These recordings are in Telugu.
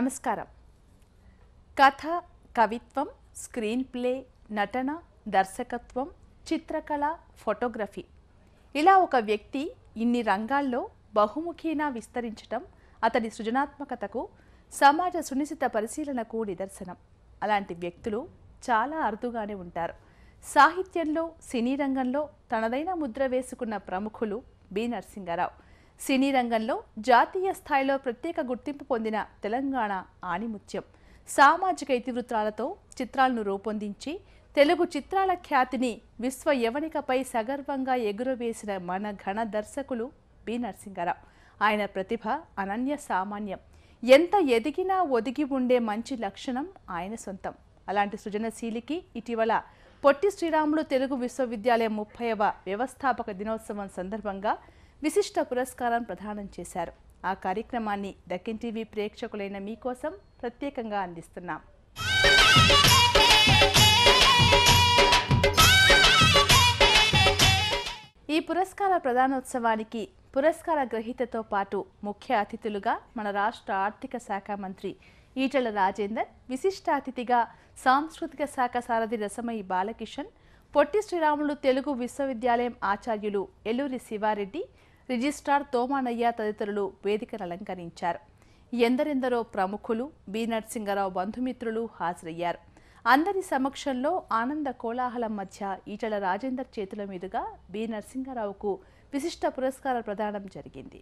నమస్కారం. కథ కవిత్వం స్క్రీన్ ప్లే నటన దర్శకత్వం చిత్రకళ ఫోటోగ్రఫీ. ఇలా ఒక వ్యక్తి ఇన్ని రంగాల్లో బహుముఖీన విస్తరించటం అతడి సృజనాత్మకతకు సమాజ సునిశిత పరిశీలనకు నిదర్శనం. అలాంటి వ్యక్తులు చాలా అరుదుగానే ఉంటారు. సాహిత్యంలో సినీ రంగంలో తనదైన ముద్ర వేసుకున్న ప్రముఖులు బి. నరసింగారావు సినీ రంగంలో జాతీయ స్థాయిలో ప్రత్యేక గుర్తింపు పొందిన తెలంగాణ ఆణిముత్యం. సామాజిక ఇతివృత్తాలతో చిత్రాలను రూపొందించి తెలుగు చిత్రాల ఖ్యాతిని విశ్వ యవనికపై సగర్వంగా ఎగురవేసిన మన ఘన దర్శకులు బి. నరసింహారావు. ఆయన ప్రతిభ అనన్య సామాన్యం. ఎంత ఎదిగినా ఒదిగి ఉండే మంచి లక్షణం ఆయన సొంతం. అలాంటి సృజనశీలికి ఇటీవల పొట్టి శ్రీరాములు తెలుగు విశ్వవిద్యాలయం ముప్పైవ వ్యవస్థాపక దినోత్సవం సందర్భంగా విశిష్ట పురస్కారం ప్రదానం చేశారు. ఆ కార్యక్రమాన్ని దక్కిన్ టీవీ ప్రేక్షకులైన మీకోసం ప్రత్యేకంగా అందిస్తున్నాం. ఈ పురస్కార ప్రధానోత్సవానికి పురస్కార గ్రహీతతో పాటు ముఖ్య అతిథులుగా మన రాష్ట్ర ఆర్థిక శాఖ మంత్రి ఈటల రాజేందర్ విశిష్ట అతిథిగా సాంస్కృతిక శాఖ సారథి రసమయి బాలకిషన్ పొట్టి శ్రీరాములు తెలుగు విశ్వవిద్యాలయం ఆచార్యులు ఎల్లూరి శివారెడ్డి రిజిస్ట్రార్ తోమానయ్య తదితరులు వేదికను అలంకరించారు. ఎందరెందరో ప్రముఖులు బి నరసింగరావు బంధుమిత్రులు హాజరయ్యారు. అందరి సమక్షంలో ఆనంద కోలాహలం మధ్య ఈటల రాజేందర్ చేతుల మీదుగా బి నరసింగరావుకు విశిష్ట పురస్కార ప్రదానం జరిగింది.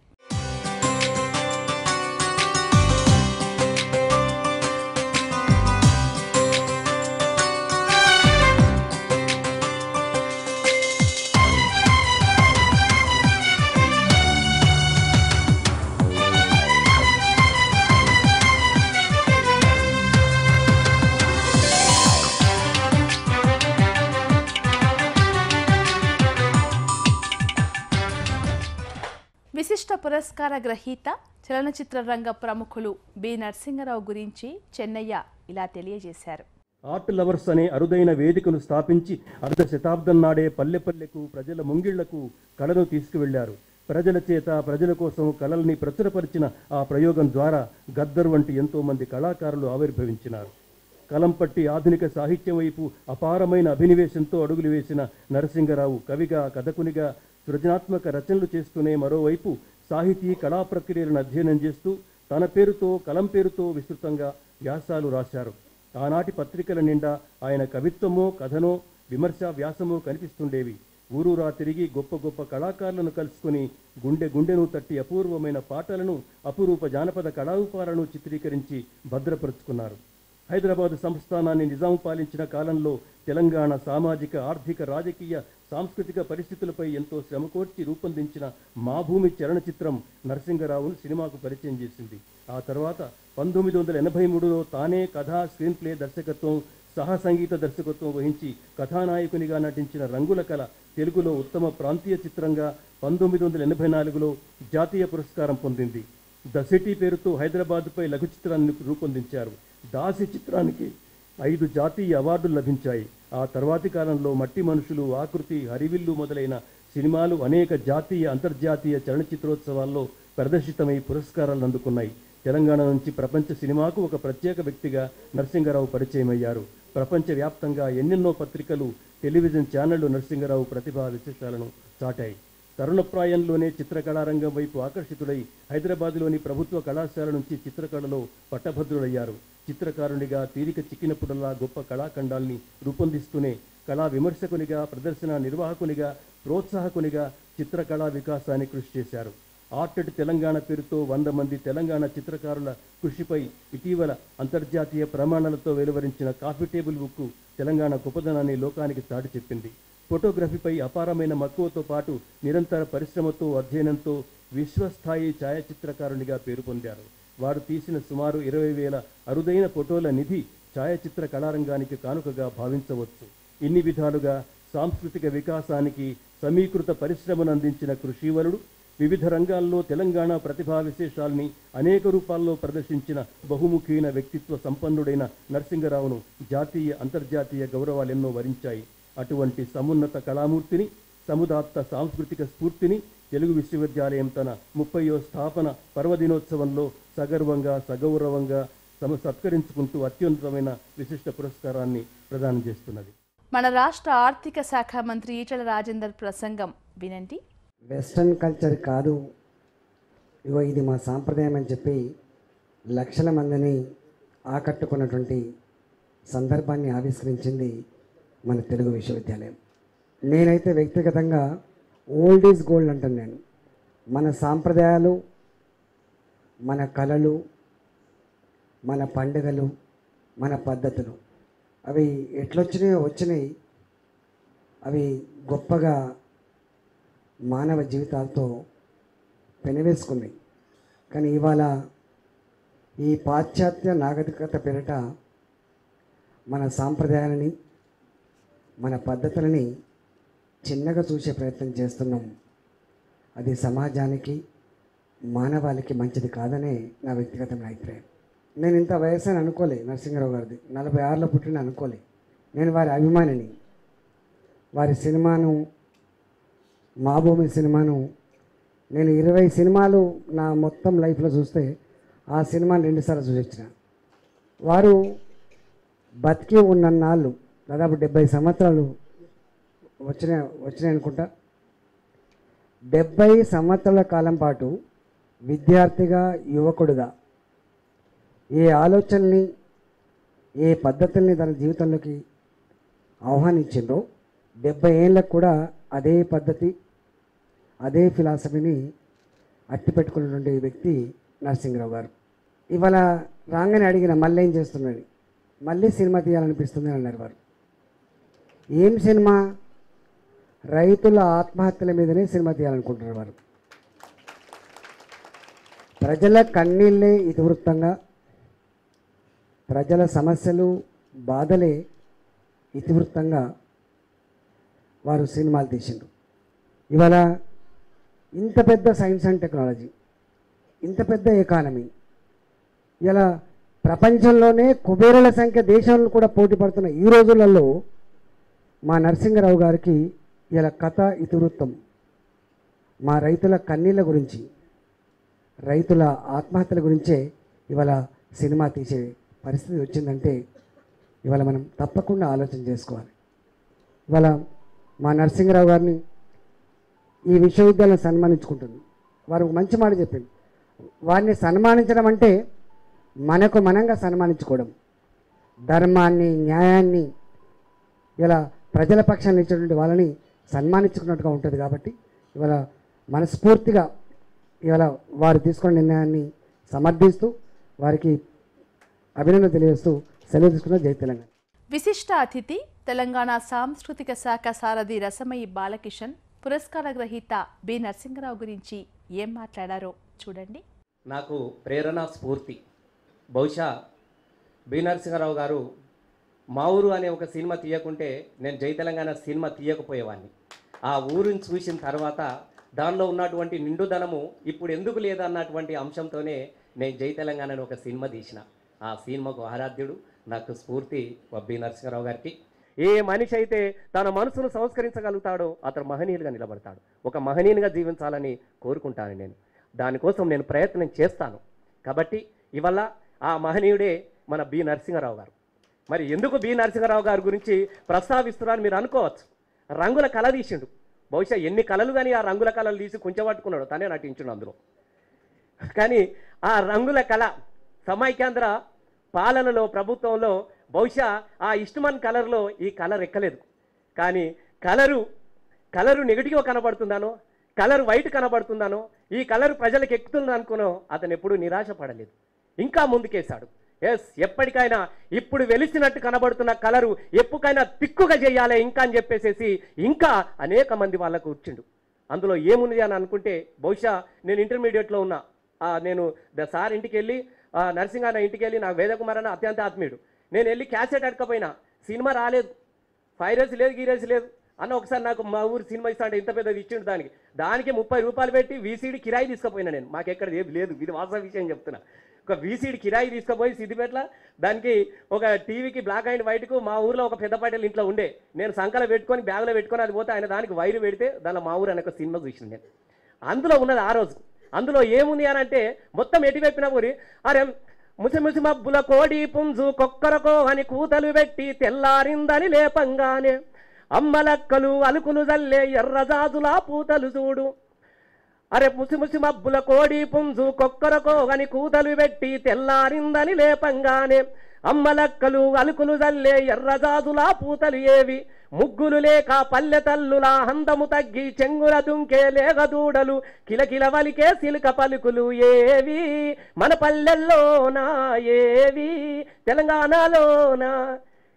పురస్కార గ్రహీత చలనచిత్ర రంగ ప్రముఖులు బి. నరసింహరావు గురించి చెన్నయ్య ఇలా తెలియజేశారు. ఆర్ట్ లవర్స్ అనే అరుదైన వేదికను స్థాపించి అర్ధ శతాబ్దం నాడే పల్లెపల్లెకు ప్రజల ముంగిళ్ళకు కళను తీసుకువెళ్ళారు. ప్రజల చేత ప్రజల కోసం కళల్ని ప్రచురపరిచిన ఆ ప్రయోగం ద్వారా గద్దర్ వంటి ఎంతో మంది కళాకారులు ఆవిర్భవించినారు. కలం పట్టి ఆధునిక సాహిత్యం వైపు అపారమైన అభినివేశంతో అడుగులు వేసిన నరసింహరావు కవిగా కథకునిగా సృజనాత్మక రచనలు చేస్తూనే మరోవైపు సాహితీ కళా ప్రక్రియలను అధ్యయనం చేస్తూ తన పేరుతో కలం పేరుతో విస్తృతంగా వ్యాసాలు రాశారు. ఆనాటి పత్రికల నిండా ఆయన కవిత్వమో కథనో విమర్శ వ్యాసమో కనిపిస్తుండేవి. ఊరూరా తిరిగి గొప్ప గొప్ప కళాకారులను కలుసుకుని గుండె గుండెను తట్టి అపూర్వమైన పాటలను అపురూప జానపద కళారూపాలను చిత్రీకరించి భద్రపరుచుకున్నారు. హైదరాబాద్ సంస్థానాన్ని నిజాం పాలించిన కాలంలో తెలంగాణ సామాజిక ఆర్థిక రాజకీయ సాంస్కృతిక పరిస్థితులపై ఎంతో శ్రమకోర్చి రూపొందించిన మా భూమి చలనచిత్రం నరసింగరావును సినిమాకు పరిచయం చేసింది. ఆ తర్వాత పంతొమ్మిది వందల ఎనభై మూడులో తానే కథా స్క్రీన్ ప్లే దర్శకత్వం సహ సంగీత దర్శకత్వం వహించి కథానాయకునిగా నటించిన రంగుల కళ తెలుగులో ఉత్తమ ప్రాంతీయ చిత్రంగా పంతొమ్మిది వందల ఎనభై నాలుగులో జాతీయ పురస్కారం పొందింది. ద సిటీ పేరుతో హైదరాబాద్పై లఘు చిత్రాన్ని రూపొందించారు. దాసి చిత్రానికి ఐదు జాతీయ అవార్డులు లభించాయి. ఆ తర్వాతి కాలంలో మట్టి మనుషులు ఆకృతి హరివిల్లు మొదలైన సినిమాలు అనేక జాతీయ అంతర్జాతీయ చలనచిత్రోత్సవాల్లో ప్రదర్శితమై పురస్కారాలు అందుకున్నాయి. తెలంగాణ నుంచి ప్రపంచ సినిమాకు ఒక ప్రత్యేక వ్యక్తిగా నరసింగరావు పరిచయమయ్యారు. ప్రపంచవ్యాప్తంగా ఎన్నెన్నో పత్రికలు టెలివిజన్ ఛానళ్ళు నరసింగరావు ప్రతిభా విశేషాలను చాటాయి. తరుణప్రాయంలోనే చిత్రకళారంగం వైపు ఆకర్షితుడై హైదరాబాద్లోని ప్రభుత్వ కళాశాల నుంచి చిత్రకళలో పట్టభద్రుడయ్యారు చిత్రకారునిగా తీరిక చిక్కినప్పుడల్లా గొప్ప కళాఖండాల్ని రూపొందిస్తూనే కళా విమర్శకునిగా ప్రదర్శన నిర్వాహకునిగా ప్రోత్సాహకునిగా చిత్రకళా వికాసాన్ని కృషి చేశారు. ఆర్టెడ్ తెలంగాణ పేరుతో వంద మంది తెలంగాణ చిత్రకారుల కృషిపై ఇటీవల అంతర్జాతీయ ప్రమాణాలతో వెలువరించిన కాఫీ టేబుల్ బుక్ తెలంగాణ గొప్పదనాన్ని లోకానికి చాటి చెప్పింది. ఫోటోగ్రఫీపై అపారమైన మక్కువతో పాటు నిరంతర పరిశ్రమతో అధ్యయనంతో విశ్వస్థాయి ఛాయాచిత్రకారునిగా పేరు పొందారు. వారు తీసిన సుమారు ఇరవై వేల అరుదైన ఫోటోల నిధి ఛాయాచిత్ర కళారంగానికి కానుకగా భావించవచ్చు. ఇన్ని విధాలుగా సాంస్కృతిక వికాసానికి సమీకృత పరిశ్రమను అందించిన కృషివరుడు వివిధ రంగాల్లో తెలంగాణ ప్రతిభా విశేషాల్ని అనేక రూపాల్లో ప్రదర్శించిన బహుముఖీన వ్యక్తిత్వ సంపన్నుడైన నరసింగరావును జాతీయ అంతర్జాతీయ గౌరవాలెన్నో వరించాయి. అటువంటి సమున్నత కళామూర్తిని సముదాత్త సాంస్కృతిక స్ఫూర్తిని తెలుగు విశ్వవిద్యాలయం తన ముప్పయో స్థాపన పర్వదినోత్సవంలో సగర్వంగా సగౌరవంగా తమ సత్కరించుకుంటూ అత్యున్నతమైన విశిష్ట పురస్కారాన్ని ప్రదానం చేస్తున్నది. మన రాష్ట్ర ఆర్థిక శాఖ మంత్రి ఈటల రాజేందర్ ప్రసంగం వినండి. వెస్ట్రన్ కల్చర్ కాదు. ఇగో ఇది మా సాంప్రదాయం అని చెప్పి లక్షల మందిని ఆకట్టుకున్నటువంటి సందర్భాన్ని ఆవిష్కరించింది మన తెలుగు విశ్వవిద్యాలయం. నేనైతే వ్యక్తిగతంగా ఓల్డ్ ఈజ్ గోల్డ్ అంటాను నేను. మన సాంప్రదాయాలు మన కళలు మన పండుగలు మన పద్ధతులు అవి ఎట్లొచ్చినాయో వచ్చినాయి. అవి గొప్పగా మానవ జీవితాలతో పెనవేసుకున్నాయి. కానీ ఇవాళ ఈ పాశ్చాత్య నాగరికత పేరిట మన సాంప్రదాయాలని మన పద్ధతులని చిన్నగా చూసే ప్రయత్నం చేస్తున్నాం. అది సమాజానికి మానవాళికి మంచిది కాదనే నా వ్యక్తిగతమైన అభిప్రాయం. నేను ఇంత వయసు అని అనుకోలే నరసింహరావు గారిది. నలభై ఆరులో పుట్టిన అనుకోలే. నేను వారి అభిమానిని. వారి సినిమాను మా భూమి సినిమాను నేను ఇరవై సినిమాలు నా మొత్తం లైఫ్లో చూస్తే ఆ సినిమాని రెండుసార్లు చూసొచ్చిన వారు బతికి ఉన్నన్నాళ్ళు దాదాపు డెబ్బై సంవత్సరాలు వచ్చినాయి వచ్చినాయి అనుకుంటా. డెబ్బై సంవత్సరాల కాలం పాటు విద్యార్థిగా యువకుడుగా ఏ ఆలోచనల్ని ఏ పద్ధతుల్ని తన జీవితంలోకి ఆహ్వానించిందో డెబ్బై ఏళ్ళకు కూడా అదే పద్ధతి అదే ఫిలాసఫీని అట్టి పెట్టుకున్నటువంటి వ్యక్తి నరసింహరావు గారు. ఇవాళ రాగానే అడిగిన మళ్ళీ ఏం చేస్తున్నాడు మళ్ళీ సినిమా తీయాలనిపిస్తుంది అని అన్నారు వారు. ఏం సినిమా? రైతుల ఆత్మహత్యల మీదనే సినిమా తీయాలనుకుంటున్నారు వారు ప్రజల కన్నీళ్ళే ఇతివృత్తంగా ప్రజల సమస్యలు బాధలే ఇతివృత్తంగా వారు సినిమాలు తీసిండ్రు. ఇవాళ ఇంత పెద్ద సైన్స్ అండ్ టెక్నాలజీ ఇంత పెద్ద ఎకానమీ ఇలా ప్రపంచంలోనే కుబేరుల సంఖ్య దేశాలను కూడా పోటీ పడుతున్న ఈ రోజులలో మా నరసింహరావు గారికి ఇలా కథ ఇతివృత్తం. మా రైతుల కన్నీళ్ళ గురించి రైతుల ఆత్మహత్యల గురించే ఇవాళ సినిమా తీసే పరిస్థితి వచ్చిందంటే ఇవాళ మనం తప్పకుండా ఆలోచన చేసుకోవాలి. ఇవాళ మా నరసింహరావు గారిని ఈ విశ్వవిద్యాలయం సన్మానించుకుంటుంది. వారు ఒక మంచి మాట చెప్పింది వారిని సన్మానించడం అంటే మనకు మనంగా సన్మానించుకోవడం. ధర్మాన్ని న్యాయాన్ని ఇలా ప్రజల పక్షాన్ని ఇచ్చినటువంటి వాళ్ళని సన్మానించుకున్నట్టుగా ఉంటుంది కాబట్టి ఇవాళ మనస్ఫూర్తిగా ఇవాళ వారు తీసుకున్న నిర్ణయాన్ని సమర్థిస్తూ వారికి అభినందన తెలియజేస్తూ సెలవు తీసుకున్న జై తెలంగాణ. విశిష్ట అతిథి తెలంగాణ సాంస్కృతిక శాఖ సారథి రసమయి బాలకిషన్ పురస్కార గ్రహీత బి నరసింహరావు గురించి ఏం మాట్లాడారో చూడండి. నాకు ప్రేరణ స్ఫూర్తి. బహుశా బి నరసింహారావు గారు మా ఊరు అనే ఒక సినిమా తీయకుంటే నేను జై తెలంగాణ సినిమా తీయకపోయేవాడిని ఆ ఊరిని చూసిన తర్వాత దానిలో ఉన్నటువంటి నిండుదనము ఇప్పుడు ఎందుకు లేదన్నటువంటి అంశంతోనే నేను జై తెలంగాణ ఒక సినిమా తీసిన. ఆ సినిమాకు ఆరాధ్యుడు నాకు స్ఫూర్తి బి నరసింహరావు గారికి. ఏ మనిషి అయితే తన మనసును సంస్కరించగలుగుతాడో అతను మహనీయులుగా నిలబడతాడు. ఒక మహనీయునిగా జీవించాలని కోరుకుంటాను నేను. దానికోసం నేను ప్రయత్నం చేస్తాను. కాబట్టి ఇవల్ల ఆ మహనీయుడే మన బి నరసింహరావు గారు. మరి ఎందుకు బి. నరసింహారావు గారి గురించి ప్రస్తావిస్తున్నారని మీరు అనుకోవచ్చు. రంగుల కళ తీసిండు. బహుశా ఎన్ని కళలు కానీ ఆ రంగుల కళలు తీసి కుంచబట్టుకున్నాడు తనే నటించుడు అందులో. కానీ ఆ రంగుల కళ సమైక్యాంధ్ర పాలనలో ప్రభుత్వంలో బహుశా ఆ ఇష్టమన్ కలర్లో ఈ కలర్ ఎక్కలేదు కానీ కలరు కలరు నెగిటివ్గా కనబడుతుందానో కలర్ వైట్ కనబడుతుందానో ఈ కలర్ ప్రజలకు ఎక్కుతుంది అనుకునో అతను ఎప్పుడూ నిరాశ పడలేదు ఇంకా ముందుకేశాడు. ఎస్ ఎప్పటికైనా ఇప్పుడు వెలిసినట్టు కనబడుతున్న కలరు ఎప్పుకైనా తిక్కుగా చేయాలి ఇంకా అని చెప్పేసేసి ఇంకా అనేక మంది వాళ్ళకు వచ్చిండు. అందులో ఏముంది అని అనుకుంటే బహుశా నేను ఇంటర్మీడియట్లో ఉన్నా. నేను ద సార్ ఇంటికి వెళ్ళి నరసింహన్న ఇంటికి వెళ్ళి నాకు వేదకుమార్ అన్న అత్యంత ఆత్మీయుడు. నేను వెళ్ళి క్యాసెట్ అడకపోయినా. సినిమా రాలేదు. ఫైరస్ లేదు గీరస్ లేదు. అన్న ఒకసారి నాకు మా ఊరు సినిమా ఇస్తా అంటే ఇంత పెద్దది ఇచ్చిండు దానికి. దానికి ముప్పై రూపాయలు పెట్టి వీసీడీ కిరాయి తీసుకుపోయినా నేను. మాకెక్కడ ఏది లేదు. ఇది వాస్తవ విషయం చెప్తున్నా. ఒక వీసీడీ కిరాయి తీసుకుపోయి సిద్దిపేటలో దానికి ఒక టీవీకి బ్లాక్ అండ్ వైట్కు మా ఊర్లో ఒక పెద్ద పాటలు ఇంట్లో ఉండే. నేను సంకల పెట్టుకొని బ్యాగ్లో పెట్టుకొని అది పోతే ఆయన దానికి వైరు పెడితే దానిలో మా ఊరు అనే ఒక సినిమా చూసిన నేను. అందులో ఉన్నది ఆ రోజు. అందులో ఏముంది అని అంటే మొత్తం ఎటువైపున ఊరి అరే ముసిముసి మబ్బుల కోడి పుంజు కొక్కరకో అని కూతలు పెట్టి తెల్లారిందని లేపంగానే అమ్మలక్కలు అలుకులు జల్లే ఎర్రజాజులా పూతలు చూడు. అరే ముసిముసి మబ్బుల కోడి పుంజు కొక్కరకోగని కూతలు పెట్టి తెల్లారిందని లేపంగానే అమ్మలక్కలు అలుకులు జల్లే ఎర్రజాజులా పూతలు ఏవి? ముగ్గులు లేక పల్లె తల్లులా అందము తగ్గి చెంగుల దుంకే లేగ దూడలు కిలకిల వలికే సిలుక పలుకులు ఏవి? మన పల్లెల్లోనా ఏవి? తెలంగాణలోనా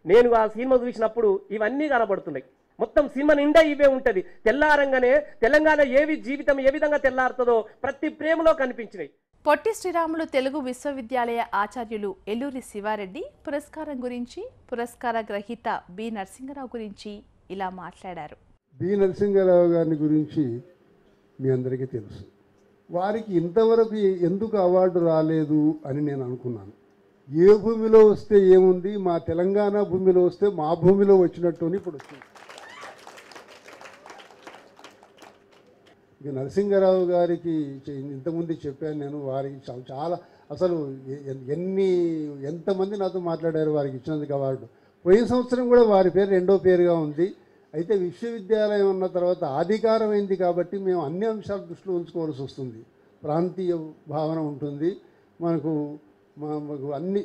నేను ఆ సినిమా చూసినప్పుడు ఇవన్నీ కనబడుతున్నాయి. మొత్తం సినిమా నిండా ఇవే ఉంటది. తెల్లారంగానే తెలంగాణ ఏవి జీవితం ఏ విధంగా తెల్లారుతుందో ప్రతి ప్రేమలో కనిపించినాయి. పొట్టి శ్రీరాములు తెలుగు విశ్వవిద్యాలయ ఆచార్యులు ఎల్లూరి శివారెడ్డి పురస్కారం గురించి పురస్కార గ్రహీత బి నరసింహరావు గురించి ఇలా మాట్లాడారు. బి నరసింహారావు గారిని గురించి మీ అందరికీ తెలుసు. వారికి ఇంతవరకు ఎందుకు అవార్డు రాలేదు అని నేను అనుకున్నాను. ఏ భూమిలో వస్తే ఏముంది? మా తెలంగాణ భూమిలో వస్తే మా భూమిలో వచ్చినట్టుని ఇప్పుడు వస్తుంది ఇక నరసింహారావు గారికి ఇంతకుముందు చెప్పాను నేను వారికి చాలా అసలు ఎన్ని ఎంతమంది నాతో మాట్లాడారు వారికి ఇచ్చినందుకు అవార్డు. పోయిన సంవత్సరం కూడా వారి పేరు రెండో పేరుగా ఉంది. అయితే విశ్వవిద్యాలయం ఉన్న తర్వాత అధికారం అయింది కాబట్టి మేము అన్ని అంశాలు దృష్టిలో ఉంచుకోవాల్సి వస్తుంది. ప్రాంతీయ భావన ఉంటుంది. మనకు మాకు అన్ని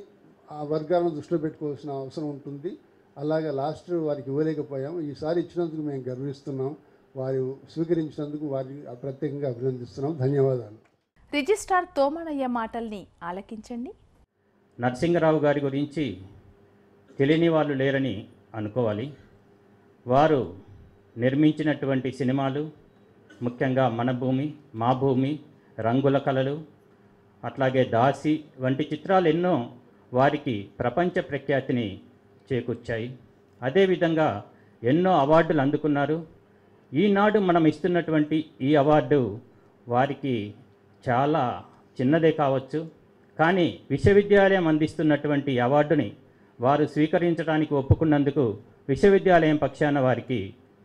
ఆ వర్గాలను దృష్టిలో పెట్టుకోవాల్సిన అవసరం ఉంటుంది. అలాగే లాస్ట్ వారికి ఇవ్వలేకపోయాం. ఈసారి ఇచ్చినందుకు మేము గర్విస్తున్నాం. వారు స్వీకరించినందుకు వారిని ప్రత్యేకంగా అభినందిస్తున్నాం. ధన్యవాదాలు. రిజిస్ట్రార్ తోమణయ్య మాటల్ని ఆలకించండి. నరసింహరావు గారి గురించి తెలియని వాళ్ళు లేరని అనుకోవాలి. వారు నిర్మించినటువంటి సినిమాలు ముఖ్యంగా మన భూమి మా భూమి రంగుల కళలు అట్లాగే దాసి వంటి చిత్రాలు ఎన్నో వారికి ప్రపంచ ప్రఖ్యాతిని చేకూర్చాయి. అదేవిధంగా ఎన్నో అవార్డులు అందుకున్నారు. ఈనాడు మనం ఇస్తున్నటువంటి ఈ అవార్డు వారికి చాలా చిన్నదే కావచ్చు. కానీ విశ్వవిద్యాలయం అందిస్తున్నటువంటి అవార్డుని వారు స్వీకరించడానికి ఒప్పుకున్నందుకు విశ్వవిద్యాలయం పక్షాన వారికి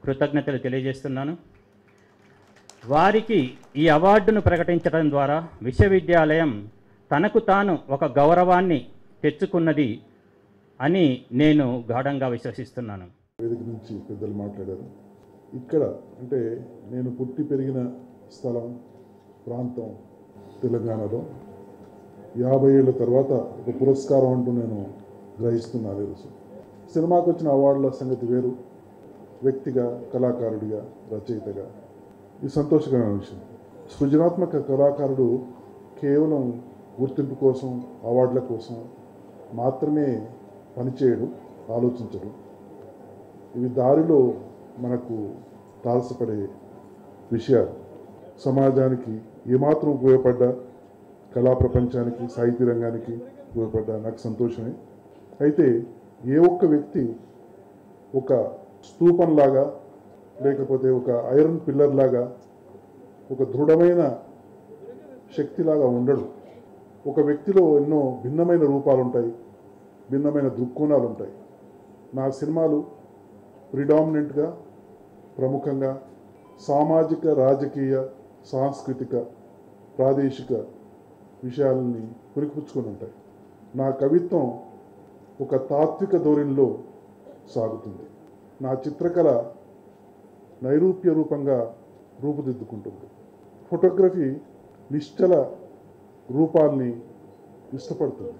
కృతజ్ఞతలు తెలియజేస్తున్నాను. వారికి ఈ అవార్డును ప్రకటించడం ద్వారా విశ్వవిద్యాలయం తనకు తాను ఒక గౌరవాన్ని తెచ్చుకున్నది అని నేను గాఢంగా విశ్వసిస్తున్నాను. వేదిక నుంచి పెద్దలు మాట్లాడారు. ఇక్కడ అంటే నేను పుట్టి పెరిగిన స్థలం ప్రాంతం తెలంగాణలో. యాభై ఏళ్ళ తర్వాత ఒక పురస్కారం అంటూ నేను గ్రహిస్తున్నాను ఈరోజు సినిమాకు వచ్చిన అవార్డుల సంగతి వేరు. వ్యక్తిగా కళాకారుడిగా రచయితగా. ఇది సంతోషకరమైన విషయం. సృజనాత్మక కళాకారుడు కేవలం గుర్తింపు కోసం అవార్డుల కోసం మాత్రమే పనిచేయడు ఆలోచించడు. ఇవి దారిలో మనకు తాల్సపడే విషయాలు. సమాజానికి ఏమాత్రం ఉపయోగపడ్డా కళా ప్రపంచానికి సాహితీ రంగానికి ఉపయోగపడ్డా నాకు సంతోషమే. అయితే ఏ ఒక్క వ్యక్తి ఒక స్తూపంలాగా లేకపోతే ఒక ఐరన్ పిల్లర్ లాగా ఒక దృఢమైన శక్తిలాగా ఉండడు. ఒక వ్యక్తిలో ఎన్నో భిన్నమైన రూపాలు ఉంటాయి భిన్నమైన దృక్కోణాలు ఉంటాయి నా సినిమాలు ప్రిడామినెంట్గా ప్రముఖంగా సామాజిక రాజకీయ సాంస్కృతిక ప్రాదేశిక విషయాలని పురిపుచ్చుకొని ఉంటాయి. నా కవిత్వం ఒక తాత్విక ధోరణిలో సాగుతుంది. నా చిత్రకళ నైరూప్య రూపంగా రూపుదిద్దుకుంటుంది. ఫోటోగ్రఫీ నిశ్చల రూపాల్ని ఇష్టపడుతుంది.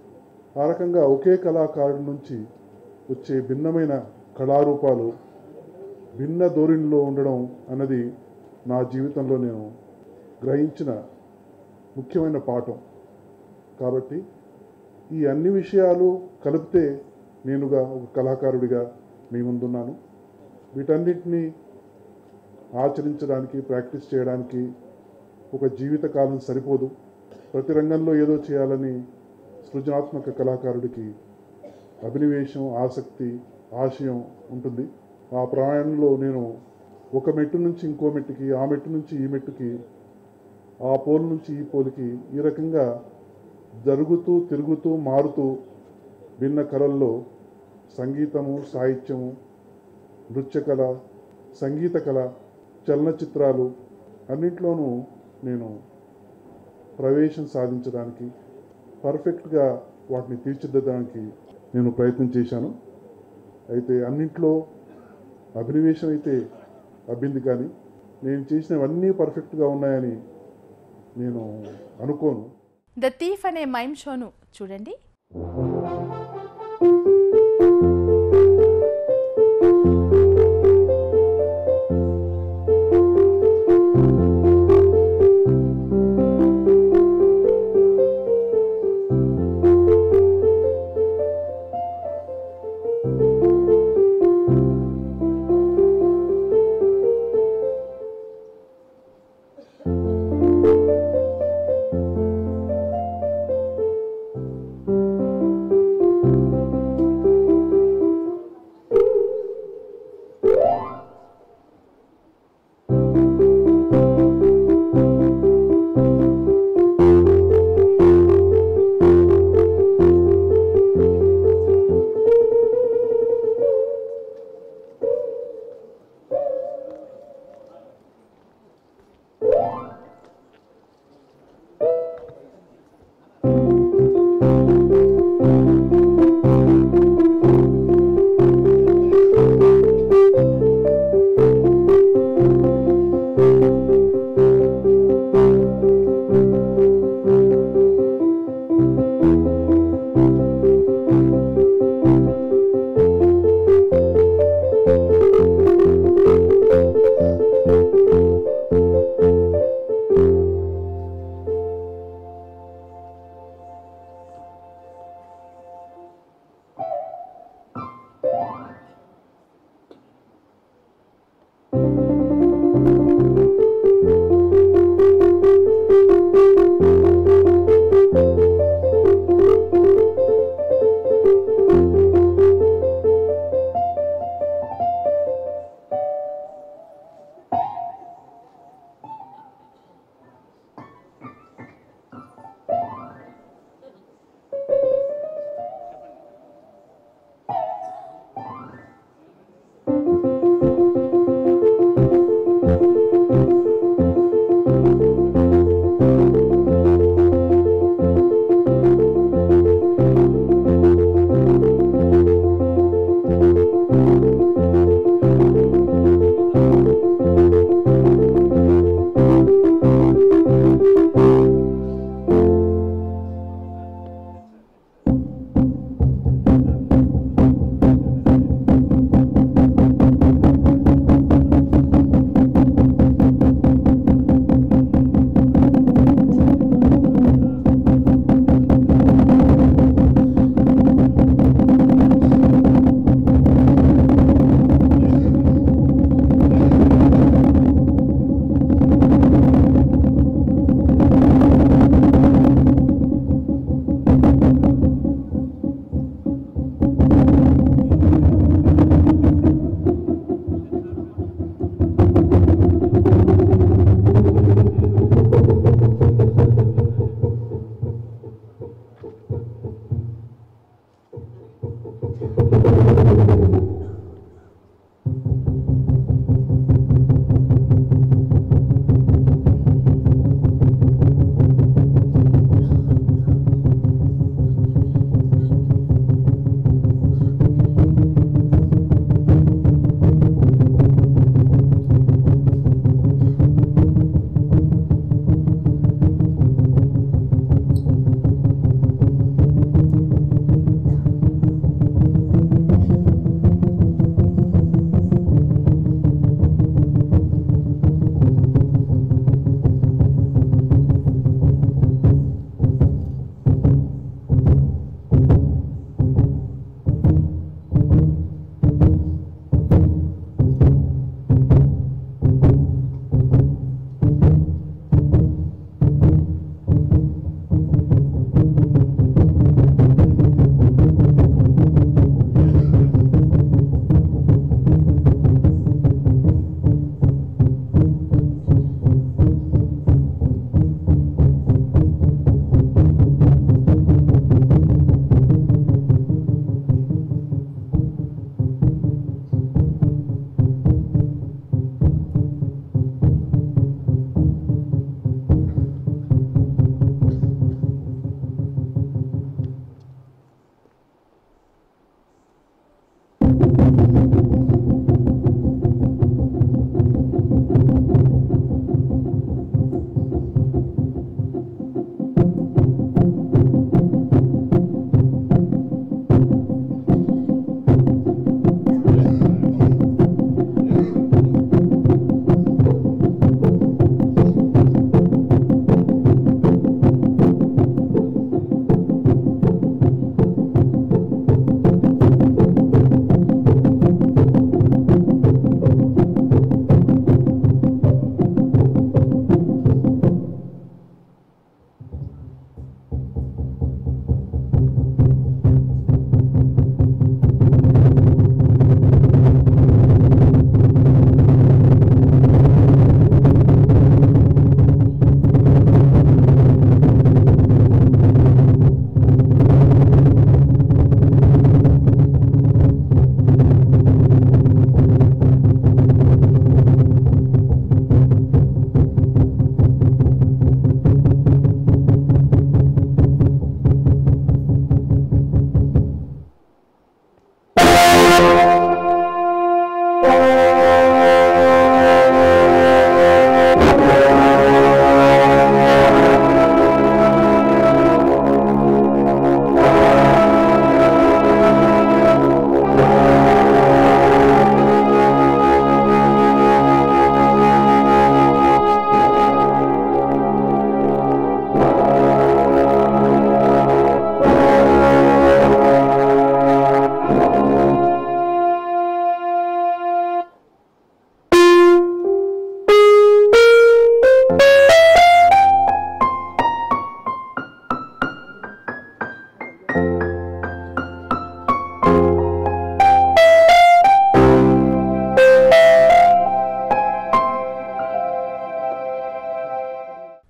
ఆ రకంగా ఒకే కళాకారుడి నుంచి వచ్చే భిన్నమైన కళారూపాలు భిన్న ధోరణిలో ఉండడం అన్నది నా జీవితంలో నేను గ్రహించిన ముఖ్యమైన పాఠం. కాబట్టి ఈ అన్ని విషయాలు కలిపితే నేనుగా ఒక కళాకారుడిగా మీ ముందున్నాను. వీటన్నిటినీ ఆచరించడానికి ప్రాక్టీస్ చేయడానికి ఒక జీవితకాలం సరిపోదు. ప్రతి రంగంలో ఏదో చేయాలని సృజనాత్మక కళాకారుడికి అభినివేశం ఆసక్తి ఆశయం ఉంటుంది. ఆ ప్రయాణంలో నేను ఒక మెట్టు నుంచి ఇంకో మెట్టుకి ఆ మెట్టు నుంచి ఈ మెట్టుకి ఆ పోల్ నుంచి ఈ పోలికి ఈ రకంగా జరుగుతూ తిరుగుతూ మారుతూ భిన్న కళల్లో సంగీతము సాహిత్యము నృత్యకళ సంగీత కళ చలనచిత్రాలు అన్నింటిలోనూ నేను ప్రవేశం సాధించడానికి పర్ఫెక్ట్గా వాటిని తీర్చిదిద్దడానికి నేను ప్రయత్నం చేశాను. అయితే అన్నింట్లో అభినవేశం అయితే అబ్బింది కానీ నేను చేసినవన్నీ పర్ఫెక్ట్గా ఉన్నాయని నేను అనుకోను. ద థీఫ్ అనే మైమ్ షోను చూడండి.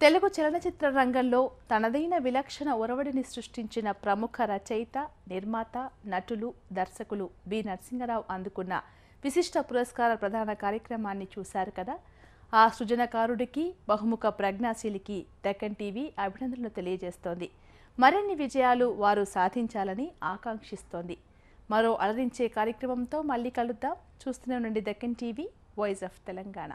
తెలుగు చలనచిత్ర రంగంలో తనదైన విలక్షణ ఒరవడిని సృష్టించిన ప్రముఖ రచయిత నిర్మాత నటులు దర్శకులు బి. నరసింహరావు అందుకున్న విశిష్ట పురస్కార ప్రధాన కార్యక్రమాన్ని చూశారు కదా. ఆ సృజనకారుడికి బహుముఖ ప్రజ్ఞాశీలికి డెక్కన్ టీవీ అభినందనలు తెలియజేస్తోంది. మరిన్ని విజయాలు వారు సాధించాలని ఆకాంక్షిస్తోంది. మరో అలరించే కార్యక్రమంతో మళ్ళీ కలుద్దాం. చూస్తూనే ఉండండి Deccan TV voice of Telangana